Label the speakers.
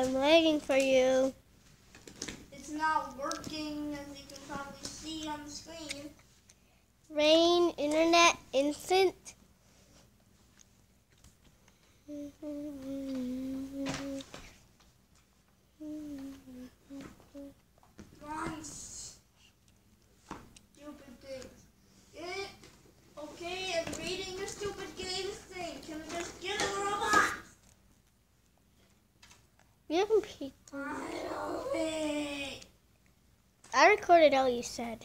Speaker 1: I'm waiting for you.
Speaker 2: It's not working, as you can probably see on the screen.
Speaker 1: Rain, internet, instant.
Speaker 2: Wrong
Speaker 1: You can peek.
Speaker 2: I don't think.
Speaker 1: I recorded all you said.